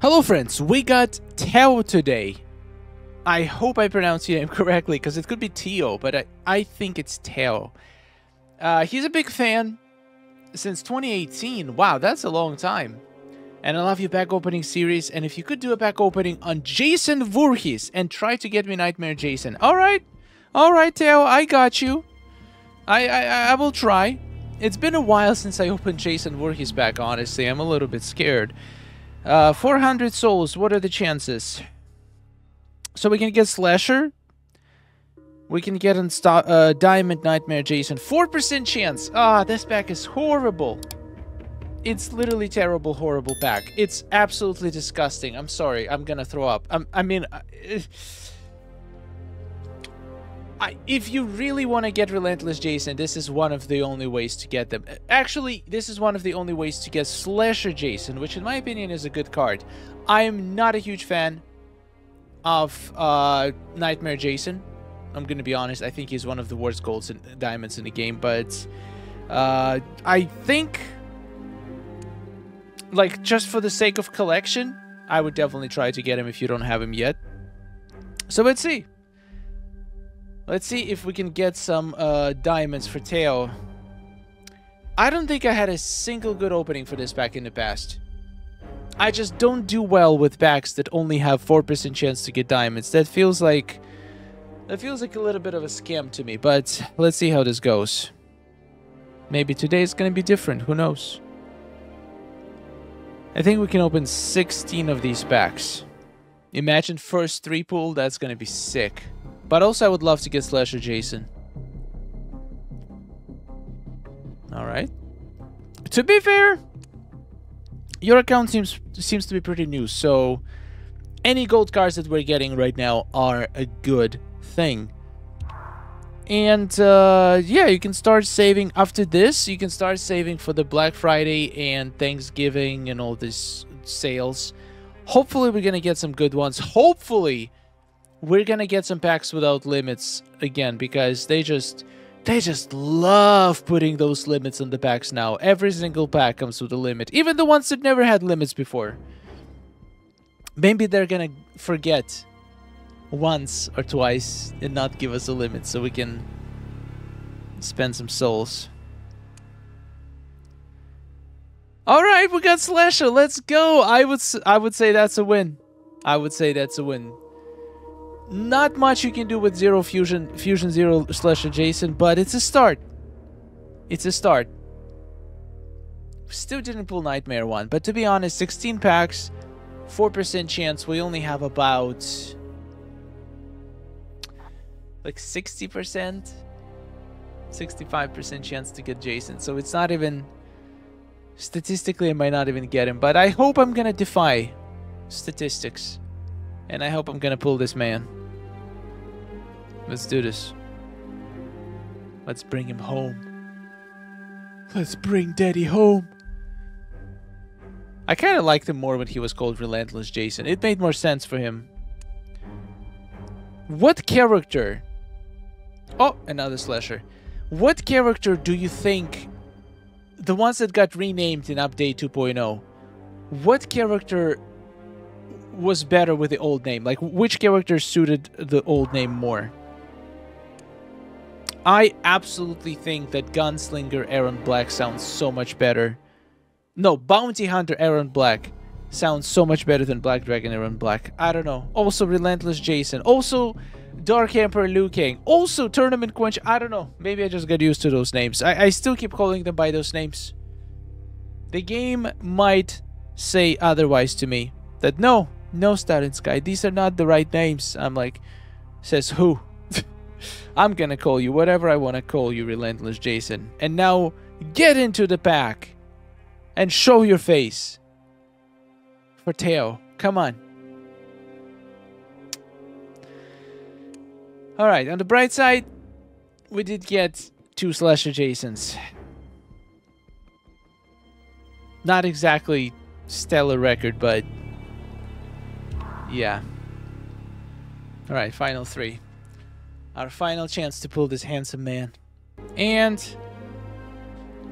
Hello friends, we got Teo today. I hope I pronounced your name correctly because it could be Teo, but I, I think it's Teo. Uh, he's a big fan since 2018. Wow, that's a long time. And I love your back opening series. And if you could do a back opening on Jason Voorhees and try to get me Nightmare Jason. Alright, alright Teo, I got you. I, I, I will try. It's been a while since I opened Jason Voorhees back, honestly. I'm a little bit scared. Uh, 400 souls, what are the chances? So we can get Slasher. We can get in uh, Diamond Nightmare Jason. 4% chance. Ah, this pack is horrible. It's literally terrible, horrible pack. It's absolutely disgusting. I'm sorry. I'm gonna throw up. I'm, I mean... Uh, I, if you really want to get Relentless Jason, this is one of the only ways to get them. Actually, this is one of the only ways to get Slasher Jason, which in my opinion is a good card. I am not a huge fan of uh, Nightmare Jason. I'm going to be honest. I think he's one of the worst golds and diamonds in the game. But uh, I think, like, just for the sake of collection, I would definitely try to get him if you don't have him yet. So let's see. Let's see if we can get some uh, diamonds for Teo. I don't think I had a single good opening for this back in the past. I just don't do well with packs that only have 4% chance to get diamonds. That feels like... That feels like a little bit of a scam to me, but let's see how this goes. Maybe today is going to be different, who knows. I think we can open 16 of these packs. Imagine first three pool, that's going to be sick. But also I would love to get Slasher Jason. Alright. To be fair, your account seems seems to be pretty new, so any gold cards that we're getting right now are a good thing. And uh, yeah, you can start saving after this. You can start saving for the Black Friday and Thanksgiving and all these sales. Hopefully, we're gonna get some good ones. Hopefully, we're gonna get some packs without limits again because they just they just love putting those limits on the packs now. Every single pack comes with a limit, even the ones that never had limits before. Maybe they're gonna forget once or twice and not give us a limit so we can spend some souls. All right, we got Slasher. Let's go. I would I would say that's a win. I would say that's a win. Not much you can do with Zero Fusion, Fusion Zero Slasher Jason, but it's a start. It's a start. Still didn't pull Nightmare 1, but to be honest, 16 packs, 4% chance, we only have about... Like 60%? 65% chance to get Jason, so it's not even... Statistically, I might not even get him, but I hope I'm gonna defy statistics. And I hope I'm gonna pull this man. Let's do this. Let's bring him home. Let's bring Daddy home. I kind of liked him more when he was called Relentless Jason. It made more sense for him. What character... Oh, another slasher. What character do you think... The ones that got renamed in Update 2.0. What character was better with the old name? Like, which character suited the old name more? I absolutely think that Gunslinger Erron Black sounds so much better. No, Bounty Hunter Erron Black sounds so much better than Black Dragon Erron Black. I don't know. Also Relentless Jason. Also Dark Emperor Liu Kang. Also Tournament Quench. I don't know. Maybe I just got used to those names. I, I still keep calling them by those names. The game might say otherwise to me. That no, no Starry Sky. These are not the right names. I'm like, says who? I'm gonna call you whatever I wanna call you, Relentless Jason. And now, get into the pack! And show your face! For Teo, come on. Alright, on the bright side, we did get two Slasher Jasons. Not exactly stellar record, but yeah. Alright, final three. Our final chance to pull this handsome man. And...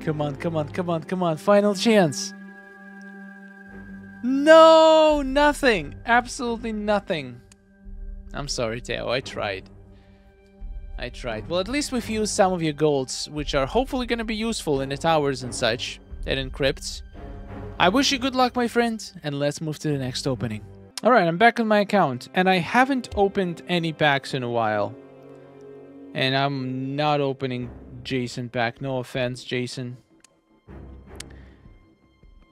Come on, come on, come on, come on. Final chance. No, nothing. Absolutely nothing. I'm sorry, Teo. I tried. I tried. Well, at least we've used some of your golds, which are hopefully going to be useful in the towers and such, and in crypts. I wish you good luck, my friend, and let's move to the next opening. Alright, I'm back on my account, and I haven't opened any packs in a while. And I'm not opening Jason pack. No offense, Jason.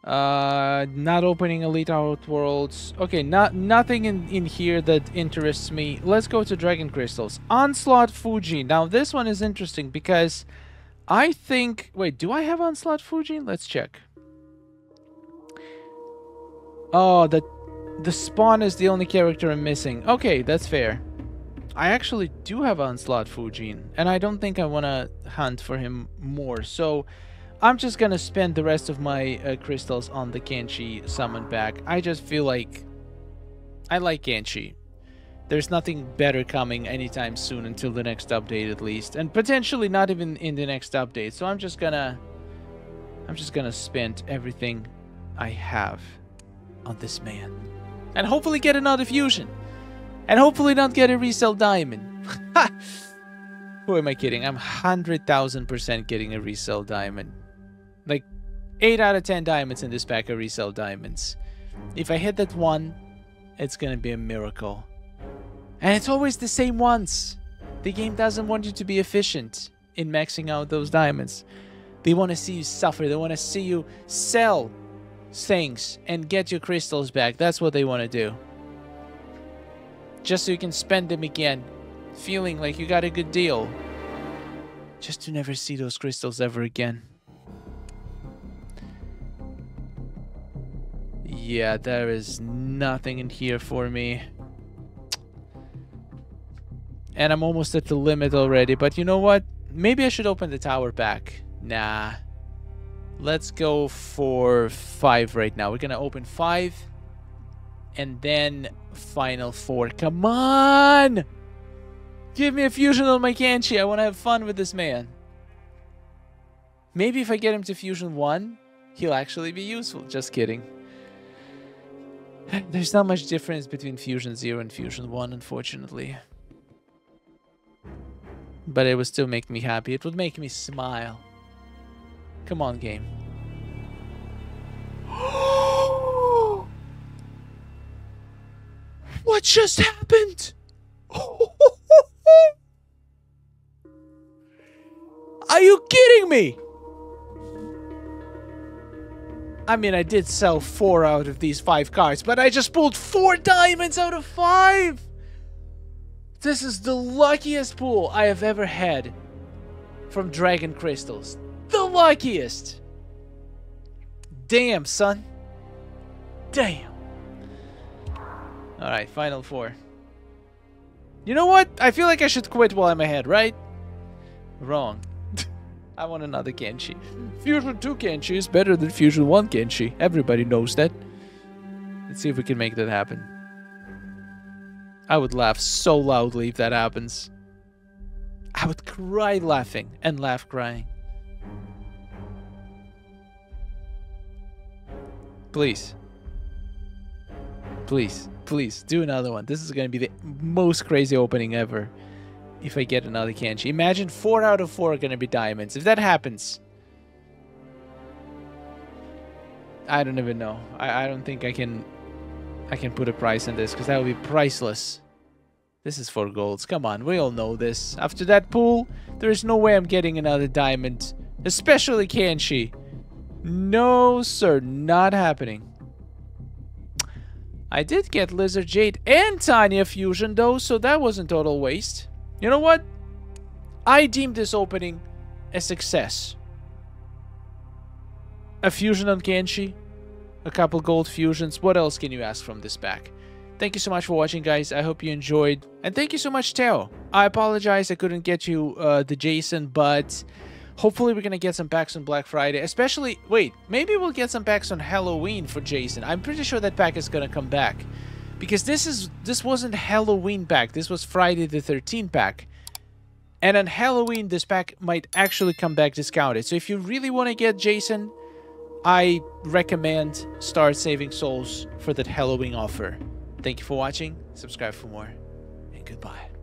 Uh, not opening Elite Outworlds. Okay, not nothing in, in here that interests me. Let's go to Dragon Crystals. Onslaught Fujin. Now, this one is interesting because I think... Wait, do I have Onslaught Fujin? Let's check. Oh, the, the Spawn is the only character I'm missing. Okay, that's fair. I actually do have Onslaught Fujin, and I don't think I want to hunt for him more. So I'm just gonna spend the rest of my uh, crystals on the Kenshi summon pack. I just feel like I like Kenshi. There's nothing better coming anytime soon until the next update at least. And potentially not even in the next update. So I'm just gonna I'm just gonna spend everything I have on this man. And hopefully get another fusion. And hopefully not get a resale diamond. Who am I kidding? I'm 100,000% getting a resale diamond. Like, 8 out of 10 diamonds in this pack are resale diamonds. If I hit that one, it's gonna be a miracle. And it's always the same ones. The game doesn't want you to be efficient in maxing out those diamonds. They want to see you suffer. They want to see you sell things and get your crystals back. That's what they want to do. Just so you can spend them again, feeling like you got a good deal. Just to never see those crystals ever again. Yeah, there is nothing in here for me. And I'm almost at the limit already, but you know what? Maybe I should open the tower back. Nah. Let's go for five right now. We're gonna open five. And then final four. Come on! Give me a fusion on my Kenshi. I want to have fun with this man. Maybe if I get him to fusion one, he'll actually be useful. Just kidding. There's not much difference between fusion 0 and fusion 1, unfortunately. But it would still make me happy. It would make me smile. Come on, game. Just happened? Are you kidding me? I mean, I did sell four out of these five cards, but I just pulled four diamonds out of five! This is the luckiest pull I have ever had from Dragon Crystals. The luckiest! Damn, son. Damn. Alright, final four. You know what? I feel like I should quit while I'm ahead, right? Wrong. I want another Kenshi. Fusion 2 Kenshi is better than Fusion 1 Kenshi. Everybody knows that. Let's see if we can make that happen. I would laugh so loudly if that happens. I would cry laughing and laugh crying. Please. Please. Please. Do another one. This is going to be the most crazy opening ever if I get another Kenshi. Imagine four out of four are going to be diamonds. If that happens, I don't even know. I, I don't think I can I can put a price on this because that would be priceless. This is for golds. Come on, we all know this. After that pool, there is no way I'm getting another diamond. Especially Kenshi. No, sir. Not happening. I did get Lizard Jade and Tanya Fusion, though, so that wasn't total waste. You know what? I deem this opening a success. A fusion on Kenshi, a couple gold fusions. What else can you ask from this pack? Thank you so much for watching, guys. I hope you enjoyed. And thank you so much, Teo. I apologize I couldn't get you uh, the Jason, but hopefully we're going to get some packs on Black Friday. Especially, wait, maybe we'll get some packs on Halloween for Jason. I'm pretty sure that pack is going to come back because this is this wasn't Halloween pack. This was Friday the 13th pack. And on Halloween, this pack might actually come back discounted. So if you really want to get Jason, I recommend start saving souls for that Halloween offer. Thank you for watching. Subscribe for more. And goodbye.